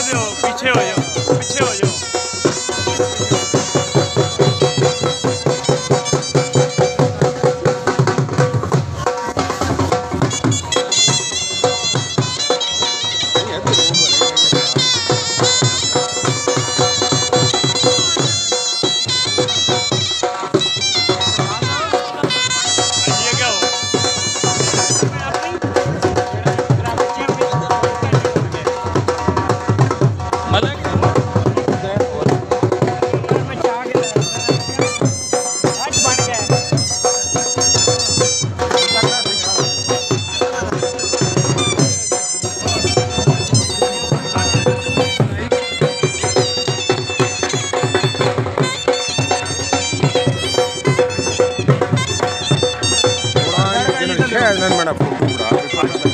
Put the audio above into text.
가르며 비채워요 Yeah, है मैडम।